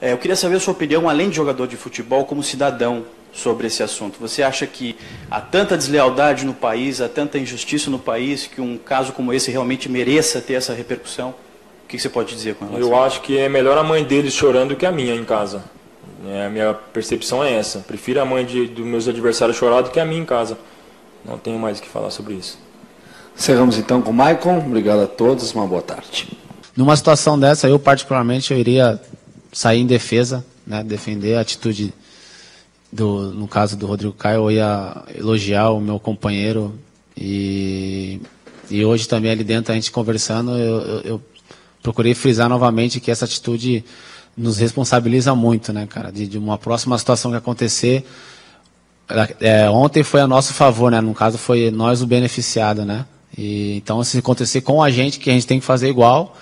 É, eu queria saber a sua opinião, além de jogador de futebol, como cidadão sobre esse assunto. Você acha que há tanta deslealdade no país, há tanta injustiça no país, que um caso como esse realmente mereça ter essa repercussão? O que você pode dizer com relação Eu acho que é melhor a mãe deles chorando que a minha em casa. É, a minha percepção é essa. Prefiro a mãe de, dos meus adversários chorar do que a minha em casa. Não tenho mais o que falar sobre isso. Encerramos então com o Maicon. Obrigado a todos. Uma boa tarde. Numa situação dessa, eu particularmente eu iria sair em defesa, né, defender a atitude do, no caso do Rodrigo Caio, eu ia elogiar o meu companheiro e, e hoje também ali dentro a gente conversando, eu, eu, eu procurei frisar novamente que essa atitude nos responsabiliza muito, né, cara, de, de uma próxima situação que acontecer. É, ontem foi a nosso favor, né? No caso foi nós o beneficiado, né? E, então se acontecer com a gente, que a gente tem que fazer igual.